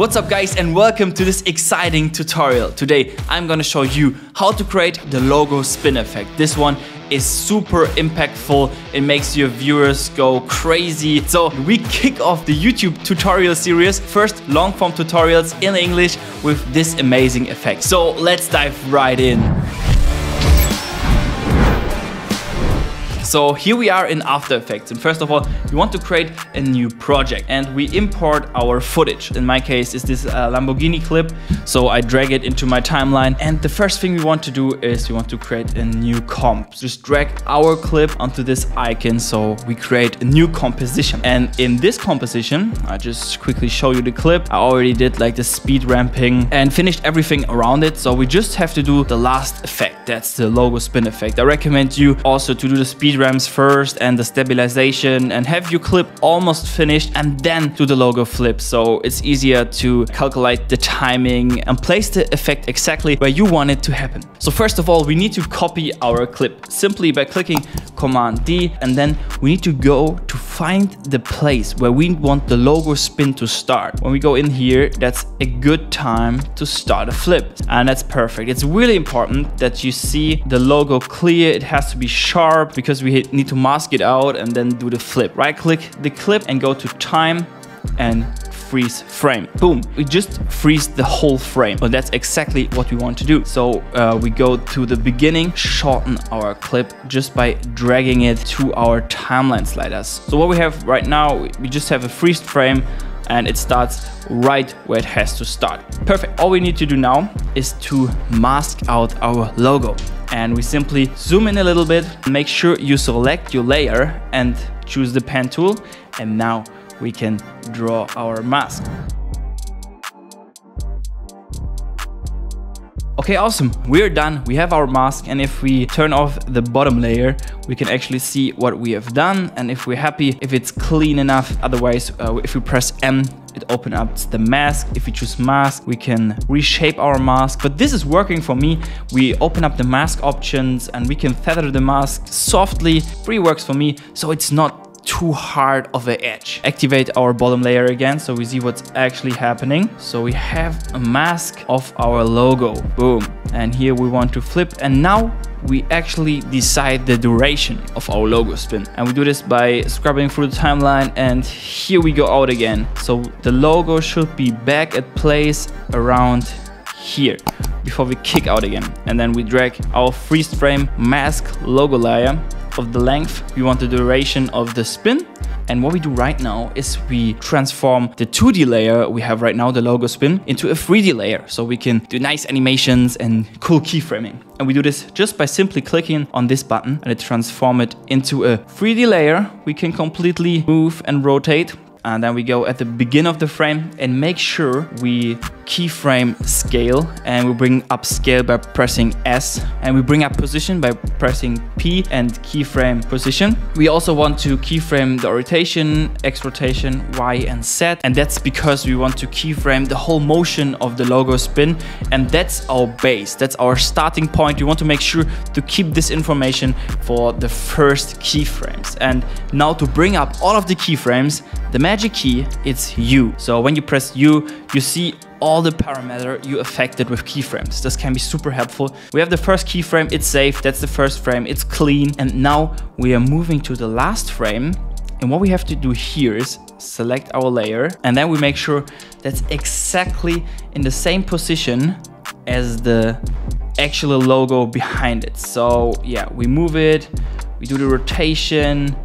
What's up guys and welcome to this exciting tutorial. Today I'm gonna show you how to create the logo spin effect. This one is super impactful. It makes your viewers go crazy. So we kick off the YouTube tutorial series, first long form tutorials in English with this amazing effect. So let's dive right in. So here we are in After Effects and first of all we want to create a new project and we import our footage. In my case is this uh, Lamborghini clip so I drag it into my timeline and the first thing we want to do is we want to create a new comp. Just drag our clip onto this icon so we create a new composition and in this composition I just quickly show you the clip. I already did like the speed ramping and finished everything around it so we just have to do the last effect that's the logo spin effect. I recommend you also to do the speed first and the stabilization and have your clip almost finished and then do the logo flip. So it's easier to calculate the timing and place the effect exactly where you want it to happen. So first of all, we need to copy our clip simply by clicking Command D and then we need to go to find the place where we want the logo spin to start. When we go in here, that's a good time to start a flip and that's perfect. It's really important that you see the logo clear. It has to be sharp because we we need to mask it out and then do the flip. Right click the clip and go to time and freeze frame. Boom, we just freeze the whole frame. But that's exactly what we want to do. So uh, we go to the beginning, shorten our clip just by dragging it to our timeline sliders. So what we have right now, we just have a freeze frame and it starts right where it has to start. Perfect. All we need to do now is to mask out our logo and we simply zoom in a little bit, make sure you select your layer and choose the pen tool. And now we can draw our mask. Okay, awesome. We're done. We have our mask. And if we turn off the bottom layer, we can actually see what we have done. And if we're happy, if it's clean enough, otherwise, uh, if we press M, it opens up the mask. If we choose mask, we can reshape our mask. But this is working for me. We open up the mask options and we can feather the mask softly. Free works for me. So it's not too hard of an edge. Activate our bottom layer again so we see what's actually happening. So we have a mask of our logo. Boom. And here we want to flip and now we actually decide the duration of our logo spin. And we do this by scrubbing through the timeline and here we go out again. So the logo should be back at place around here before we kick out again. And then we drag our freeze frame mask logo layer of the length, we want the duration of the spin. And what we do right now is we transform the 2D layer we have right now, the logo spin, into a 3D layer. So we can do nice animations and cool keyframing. And we do this just by simply clicking on this button and it transform it into a 3D layer. We can completely move and rotate and then we go at the beginning of the frame and make sure we keyframe scale. And we bring up scale by pressing S. And we bring up position by pressing P and keyframe position. We also want to keyframe the rotation, X rotation, Y and Z. And that's because we want to keyframe the whole motion of the logo spin. And that's our base, that's our starting point. We want to make sure to keep this information for the first keyframes. And now to bring up all of the keyframes the magic key, it's U. So when you press U, you see all the parameter you affected with keyframes. This can be super helpful. We have the first keyframe, it's safe, that's the first frame, it's clean. And now we are moving to the last frame. And what we have to do here is select our layer and then we make sure that's exactly in the same position as the actual logo behind it. So yeah, we move it, we do the rotation,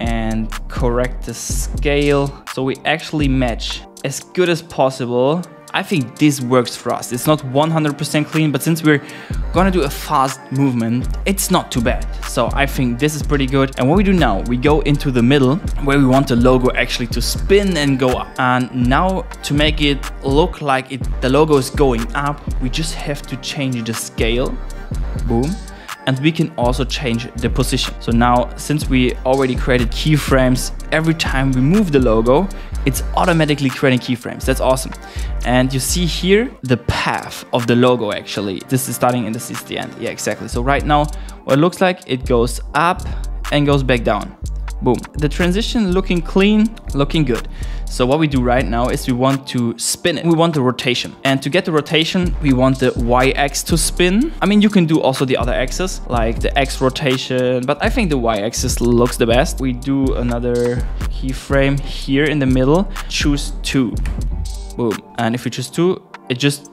and correct the scale so we actually match as good as possible. I think this works for us. It's not 100% clean, but since we're gonna do a fast movement, it's not too bad. So I think this is pretty good. And what we do now, we go into the middle where we want the logo actually to spin and go up. And now to make it look like it, the logo is going up, we just have to change the scale. Boom and we can also change the position. So now, since we already created keyframes, every time we move the logo, it's automatically creating keyframes. That's awesome. And you see here the path of the logo actually. This is starting and this is the end. Yeah, exactly. So right now, what it looks like, it goes up and goes back down. Boom. The transition looking clean, looking good. So what we do right now is we want to spin it. We want the rotation. And to get the rotation, we want the Y-axis to spin. I mean, you can do also the other axis, like the X rotation, but I think the Y-axis looks the best. We do another keyframe here in the middle. Choose two. Boom. And if we choose two, it just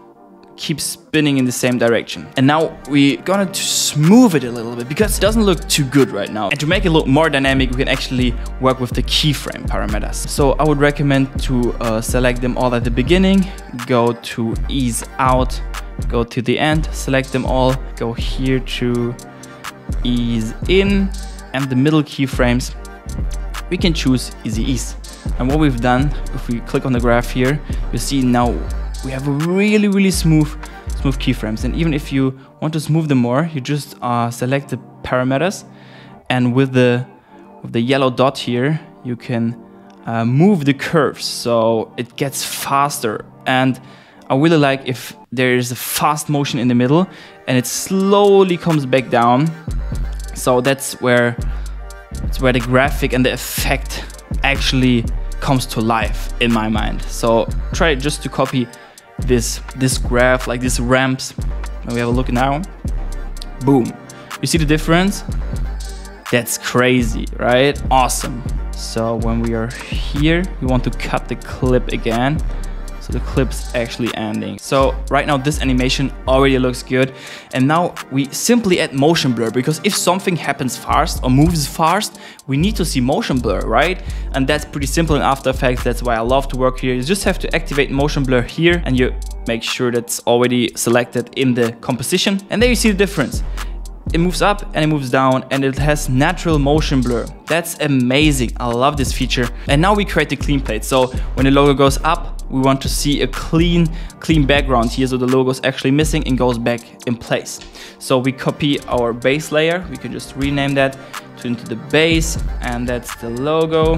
keep spinning in the same direction. And now we're gonna smooth it a little bit because it doesn't look too good right now. And to make it look more dynamic, we can actually work with the keyframe parameters. So I would recommend to uh, select them all at the beginning, go to ease out, go to the end, select them all, go here to ease in, and the middle keyframes, we can choose easy ease. And what we've done, if we click on the graph here, you see now we have really, really smooth, smooth keyframes. And even if you want to smooth them more, you just uh, select the parameters and with the, with the yellow dot here, you can uh, move the curves so it gets faster. And I really like if there is a fast motion in the middle and it slowly comes back down. So that's where, that's where the graphic and the effect actually comes to life in my mind. So try just to copy this this graph, like these ramps. And we have a look now. Boom. You see the difference? That's crazy, right? Awesome. So when we are here, we want to cut the clip again. So the clip's actually ending. So right now this animation already looks good. And now we simply add motion blur because if something happens fast or moves fast, we need to see motion blur, right? And that's pretty simple in After Effects. That's why I love to work here. You just have to activate motion blur here and you make sure that's already selected in the composition. And there you see the difference it moves up and it moves down and it has natural motion blur. That's amazing. I love this feature. And now we create the clean plate. So when the logo goes up, we want to see a clean, clean background here. So the logo is actually missing and goes back in place. So we copy our base layer. We can just rename that to into the base and that's the logo.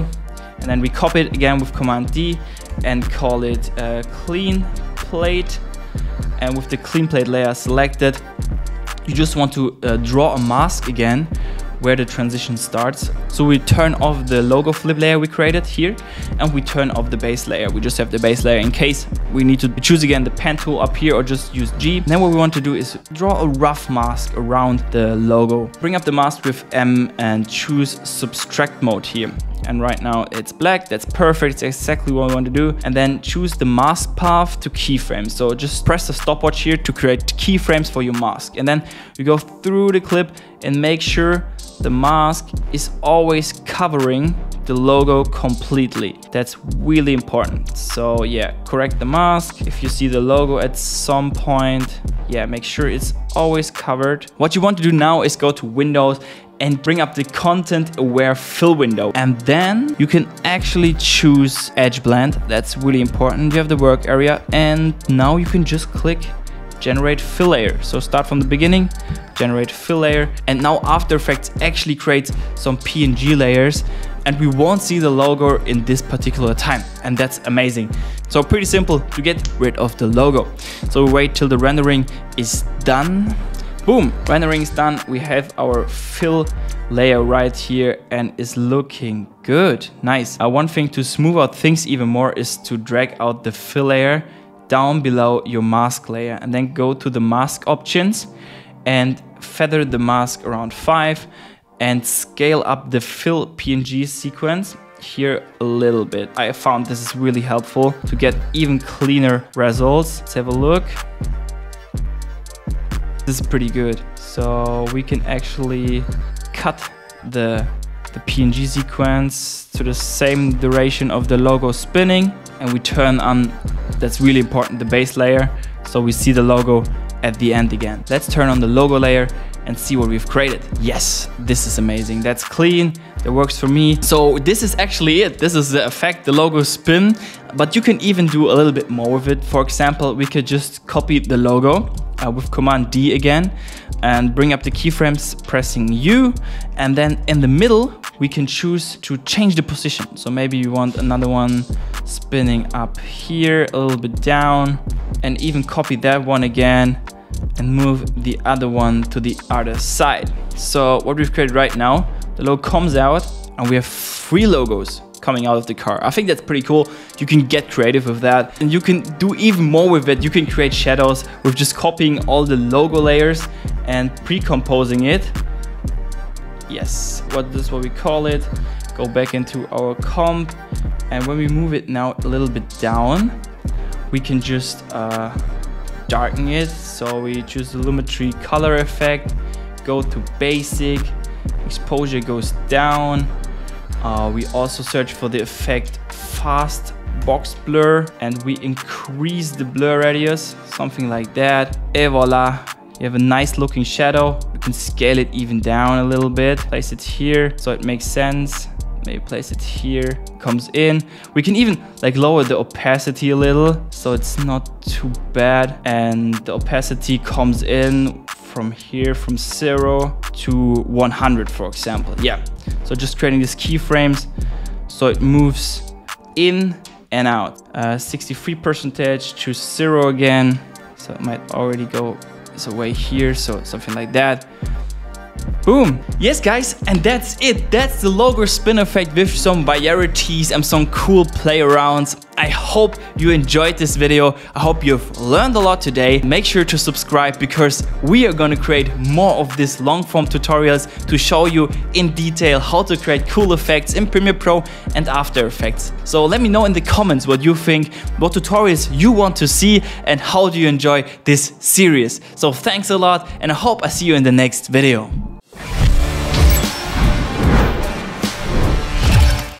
And then we copy it again with Command D and call it clean plate. And with the clean plate layer selected, you just want to uh, draw a mask again where the transition starts. So we turn off the logo flip layer we created here and we turn off the base layer. We just have the base layer in case we need to choose again the pen tool up here or just use G. Then what we want to do is draw a rough mask around the logo. Bring up the mask with M and choose subtract mode here and right now it's black that's perfect it's exactly what we want to do and then choose the mask path to keyframe so just press the stopwatch here to create keyframes for your mask and then you go through the clip and make sure the mask is always covering the logo completely. That's really important. So yeah, correct the mask. If you see the logo at some point, yeah, make sure it's always covered. What you want to do now is go to Windows and bring up the content aware fill window. And then you can actually choose edge blend. That's really important. You have the work area and now you can just click generate fill layer. So start from the beginning, generate fill layer. And now After Effects actually creates some PNG layers and we won't see the logo in this particular time. And that's amazing. So pretty simple to get rid of the logo. So wait till the rendering is done. Boom, rendering is done. We have our fill layer right here and is looking good. Nice. Uh, one thing to smooth out things even more is to drag out the fill layer down below your mask layer and then go to the mask options and feather the mask around 5 and scale up the fill PNG sequence here a little bit. I found this is really helpful to get even cleaner results. Let's have a look. This is pretty good. So we can actually cut the, the PNG sequence to the same duration of the logo spinning and we turn on, that's really important, the base layer. So we see the logo at the end again. Let's turn on the logo layer and see what we've created. Yes, this is amazing. That's clean, that works for me. So this is actually it. This is the effect, the logo spin, but you can even do a little bit more with it. For example, we could just copy the logo uh, with Command D again and bring up the keyframes pressing U. And then in the middle, we can choose to change the position. So maybe you want another one spinning up here, a little bit down, and even copy that one again and move the other one to the other side. So what we've created right now, the logo comes out and we have three logos coming out of the car. I think that's pretty cool. You can get creative with that and you can do even more with it. You can create shadows with just copying all the logo layers and pre-composing it. Yes, what this is what we call it. Go back into our comp and when we move it now a little bit down, we can just uh, darken it. So we choose the Lumetri color effect, go to basic, exposure goes down. Uh, we also search for the effect fast box blur and we increase the blur radius, something like that. Et voila, you have a nice looking shadow. You can scale it even down a little bit. Place it here so it makes sense. Maybe place it here. Comes in. We can even like lower the opacity a little so it's not too bad. And the opacity comes in from here from 0 to 100 for example. Yeah so just creating these keyframes so it moves in and out. Uh, 63 percentage to 0 again. So it might already go away here so something like that Boom. Yes, guys, and that's it. That's the logo spin effect with some varieties and some cool play arounds. I hope you enjoyed this video. I hope you've learned a lot today. Make sure to subscribe because we are going to create more of these long form tutorials to show you in detail how to create cool effects in Premiere Pro and After Effects. So let me know in the comments what you think, what tutorials you want to see and how do you enjoy this series. So thanks a lot and I hope I see you in the next video.